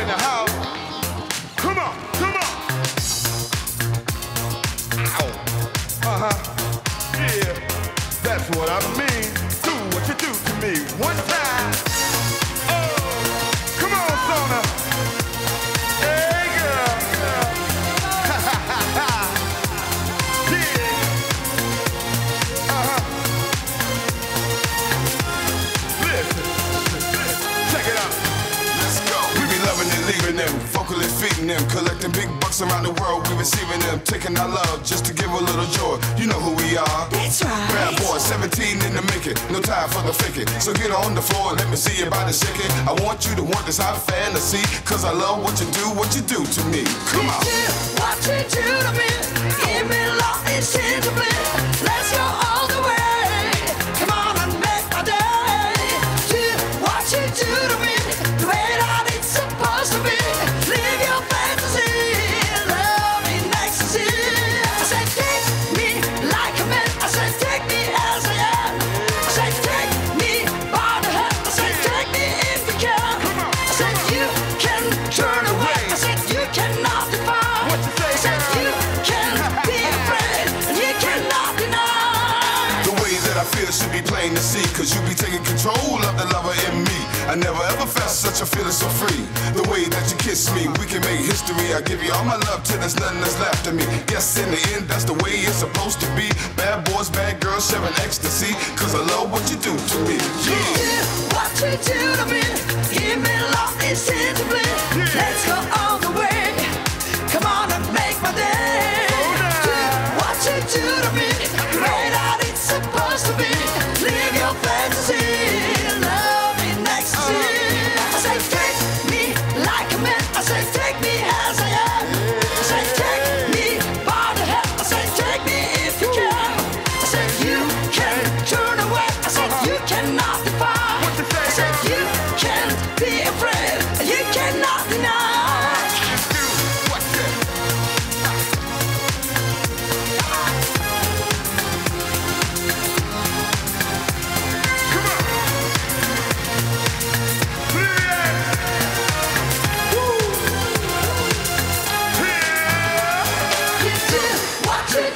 Come on, come on. Uh-huh. Yeah, that's what I mean. Do what you do to me one time. them, collecting big bucks around the world. We receiving them, taking our love just to give a little joy. You know who we are. That's right. Bad boy, 17 in the making, no time for the faking. So get on the floor, let me see you by the shaking. I want you to want this hot fantasy, cause I love what you do, what you do to me. Come on. What you what you do to me. Give me I feel should be plain to see. Cause you be taking control of the lover in me. I never ever felt such a feeling so free. The way that you kiss me, we can make history. I give you all my love till there's nothing that's left of me. Yes, in the end, that's the way it's supposed to be. Bad boys, bad girls, sharing ecstasy. Cause I love what you do to me. Yeah. You what you do to me. baby.